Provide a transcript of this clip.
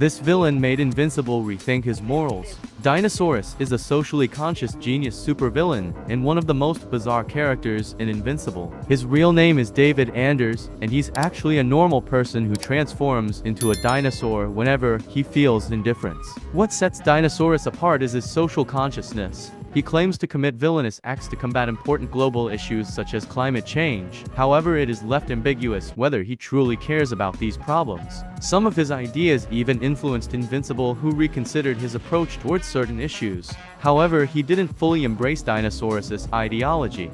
This villain made Invincible rethink his morals. Dinosaurus is a socially conscious genius supervillain and one of the most bizarre characters in Invincible. His real name is David Anders, and he's actually a normal person who transforms into a dinosaur whenever he feels indifference. What sets Dinosaurus apart is his social consciousness. He claims to commit villainous acts to combat important global issues such as climate change. However, it is left ambiguous whether he truly cares about these problems. Some of his ideas even influenced Invincible who reconsidered his approach towards certain issues. However, he didn't fully embrace Dinosaurus' ideology.